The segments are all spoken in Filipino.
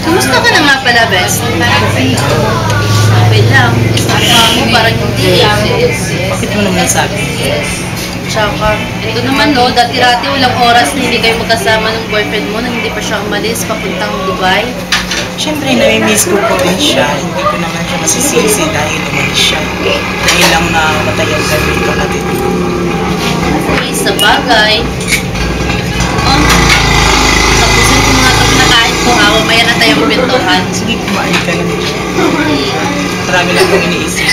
Kumusta ka na nga pala, best? Okay lang. Sama mo, parang hindi ah. Bakit mo naman sabi? Tsaka, ito naman no, dati-rati walang oras na hindi kayo magkasama ng boyfriend mo nang hindi pa siya umalis papuntang Dubai. Siyempre, nami-miss ko po din siya. Hindi ko naman siya masisisi dahil umalis siya. Dahil lang na matay ang gabi kapatid ko. Okay, sa bagay. Kwentuhan. Sige, kumain ka na. Marami lang kong iniisip.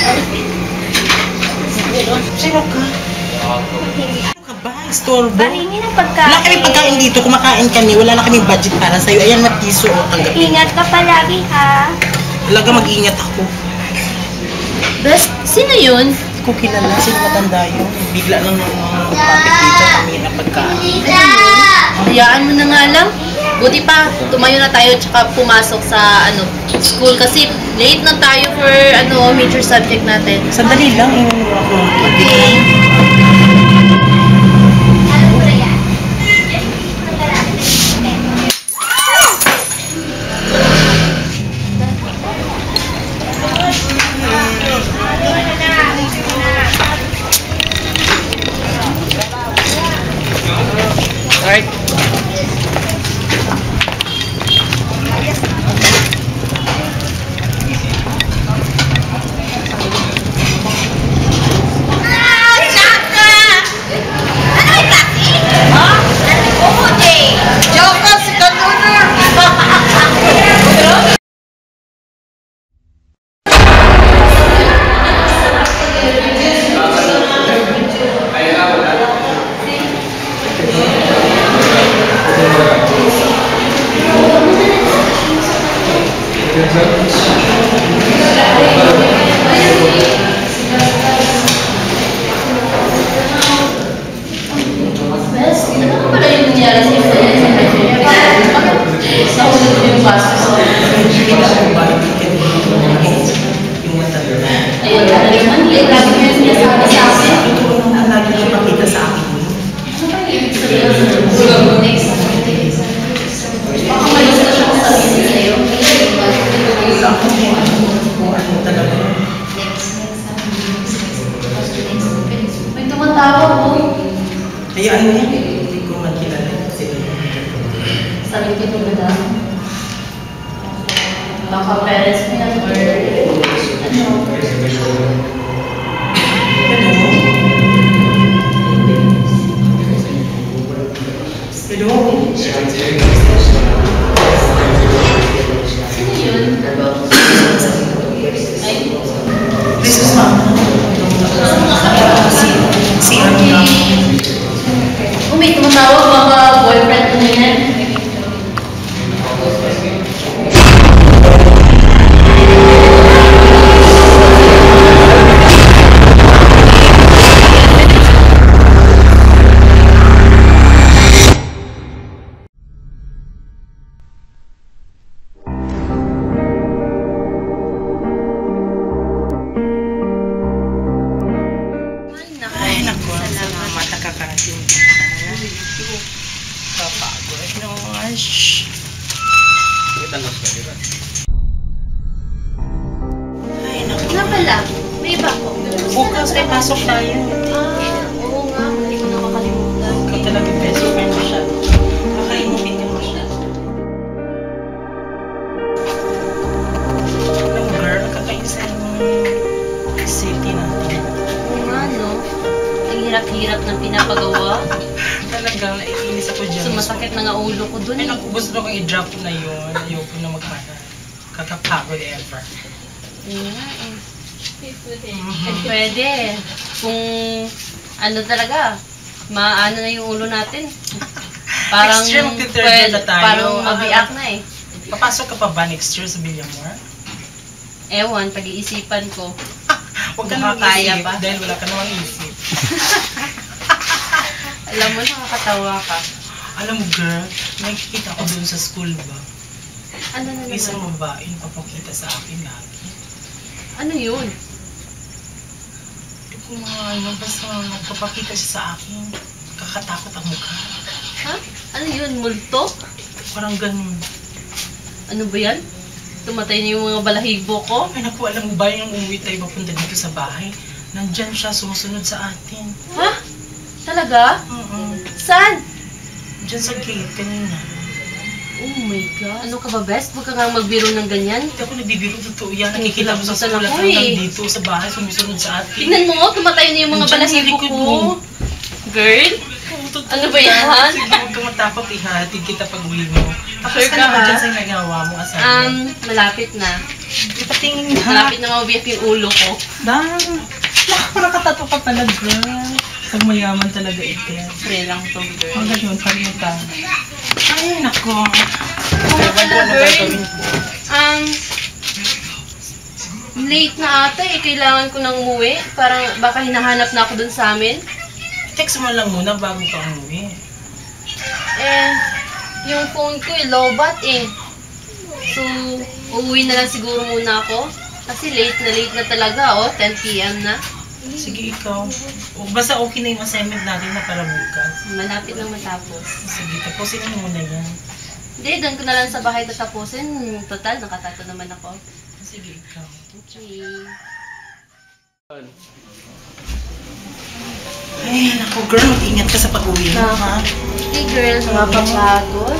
Sino ka? Ano ka ba? Istorbo? Pahingi ng pagkain. Wala kami pagkain dito, kumakain kami, wala na kami budget para sa'yo. Ayan, matiso o tanggapin. Ingat ka palagi ha. Talaga mag-ingat ako. Best, sino yun? Hindi ko kilala, sino matanda yun. Bigla lang ng mga kapatid dito kami na pagkain. Hayaan mo na nga lang. Buti pa, tumayo na tayo tsaka pumasok sa ano school kasi late na tayo for ano major subject natin. Sandali lang, iwan mo ako. Okay. Best, Hirap-hirap ng pinapagawa. Talagang naiinis ako dyan. Sumasakit na nga ulo ko dun. Ay, eh. naku, gusto kong i-drop na yun. Ayoko na magmana. Kakapagod ever. Oo nga eh. Eh, pwede. Kung ano talaga, maano na yung ulo natin. Parang, magti-third pwede, na tayo. parang mabiak na eh. Papasok ka pa ba next year sa Villamor? Ewan, pag-iisipan ko. Huwag ka namang isip pa. dahil wala ka namang isip. Alam mo, nakakatawa ka. Alam mo, girl, nakikita ko dun sa school ba? Ano na Isang naman? babae papakita sa akin lagi. Ano yun? Hindi ko nga ano, basta magpapakita siya sa akin. Kakatakot ang mukha. Ha? Ano yun? Multo? Parang ganun. Ano ba yan? Tumatay na yung mga balahibo ko? Ay, naku, alam mo ba yung umuwi tayo papunta dito sa bahay? Nandyan siya, sumusunod sa atin. Ha? Talaga? Oo. Saan? Diyan sa gate, kanina. Oh my God. Ano ka ba, best? Huwag ka nga magbiro ng ganyan. Hindi ako nagbibiro totoo yan. Nakikita ko sa Kilabutan school at ako hanggang eh. dito sa bahay, sumusunod sa atin. Tingnan mo, tumatay na yung mga likod ko. mo. Girl? Ano ba yan? Sige, huwag ka matakot, ihatid kita pag uwi mo. Sure ka ha? dyan sa nagawa mo, asawa. Um, malapit na. Ipatingin na. Malapit na mabiyak yung ulo ko. Dang! Naku, nakatato ka talaga. Pag mayaman talaga ito. Pre lang to, girl. Ang ganyan, kalimutan. Ay, nako. Ano pala, girl? Um, late na ata eh. Kailangan ko nang umuwi. Parang baka hinahanap na ako dun sa amin. Text mo lang muna bago ka umuwi. Eh, yung phone ko eh, lowbat eh. So, uuwi na lang siguro muna ako. Kasi late na late na talaga, oh. 10pm na. Sige, ikaw. O, basta okay na yung assignment natin na para bukas. Malapit na matapos. Sige, tapusin mo muna yan. Hindi, doon ko na lang sa bahay tatapusin. Total, nakatato naman ako. Sige, ikaw. Okay. Ay, naku girl, ingat ka sa pag-uwi mo, ha? Hey girl, mapapagod.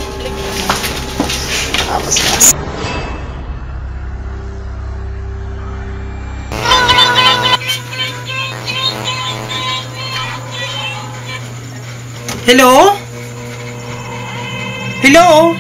Hello? Hello?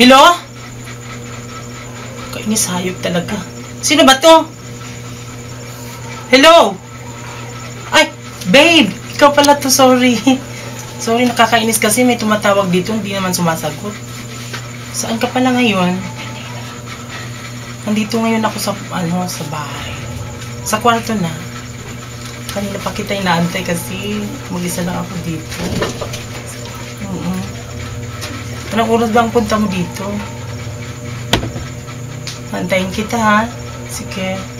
Hello? Kainis hayop talaga. Sino ba to? Hello? Ay, babe! Ikaw pala to, sorry. Sorry, nakakainis kasi may tumatawag dito, hindi naman sumasagot. Saan ka pala ngayon? Nandito ngayon ako sa, ano, sa bahay. Sa kwarto na. Kanina pa kita inaantay kasi mag-isa lang ako dito. Anong oras ba ang punta mo dito? Antayin kita ha. Sige.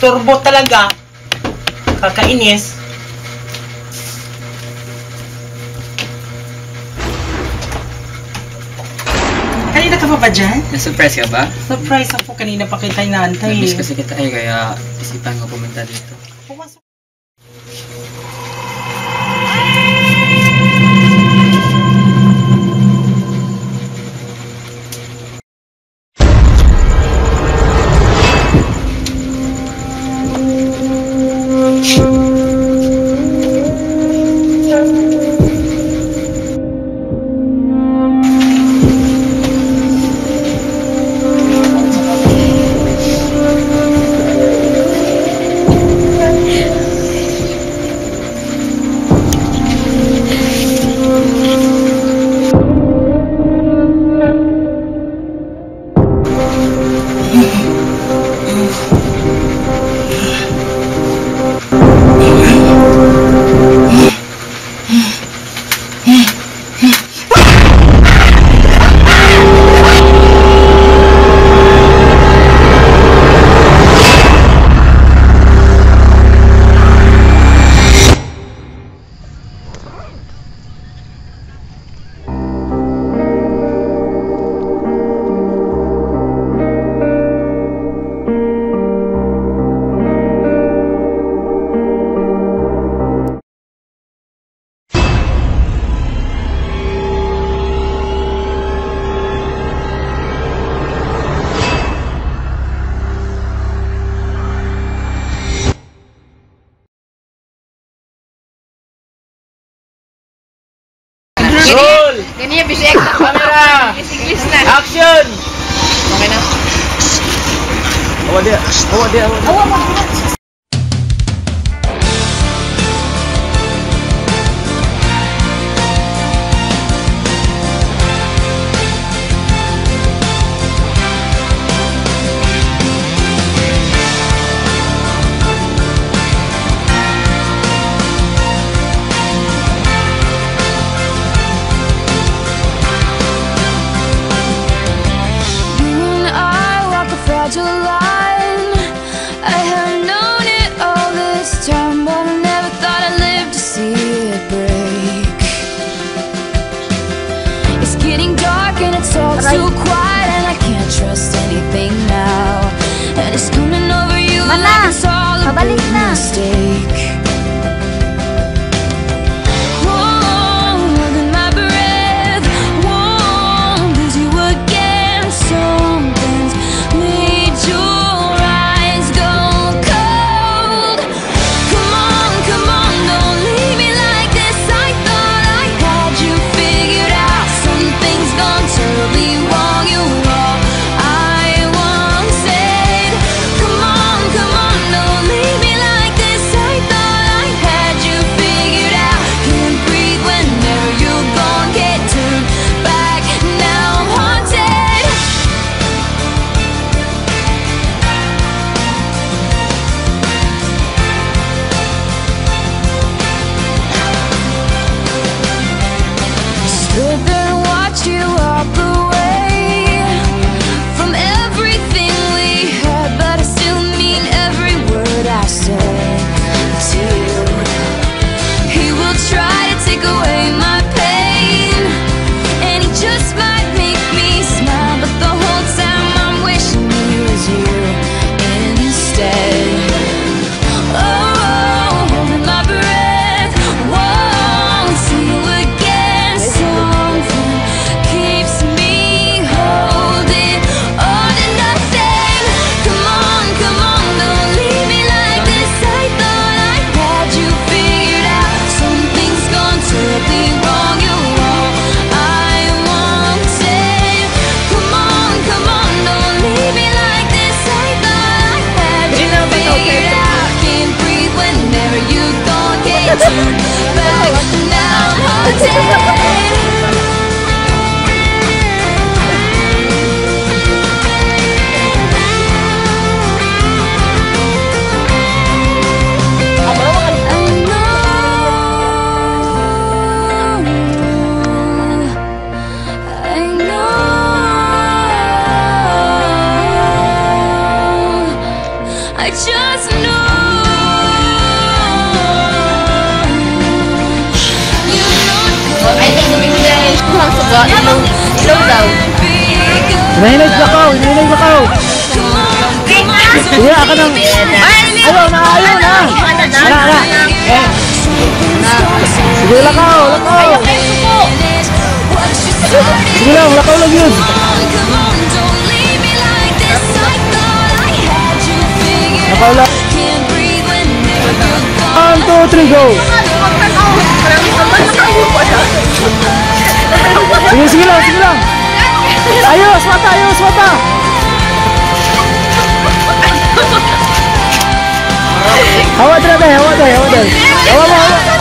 Storbo talaga. Kakainis. Kanina ka pa ba dyan? Na-surprise ka ba? Surprise ako. Kanina pa kita inaantay. Na-miss eh. kasi kita eh, kaya isipan ko pumunta dito. Ini yang bisik kamera. English nak. Action. Mana? Awak dia. Awak dia. Awak. Awak. 小 朋 Hinahinag na kao, hinahinag na kao. Kuya, ka nang... Ayaw na, ayaw na. Ala, ala. Sige, lakaw, lakaw. Sige lang, lakaw lang yun. Lakaw lang. 1, 2, 3, go! Sige lang, sige lang! Ayo, mata, ayo, mata. Awak terabai, awak terabai, awak terabai. Awak, awak.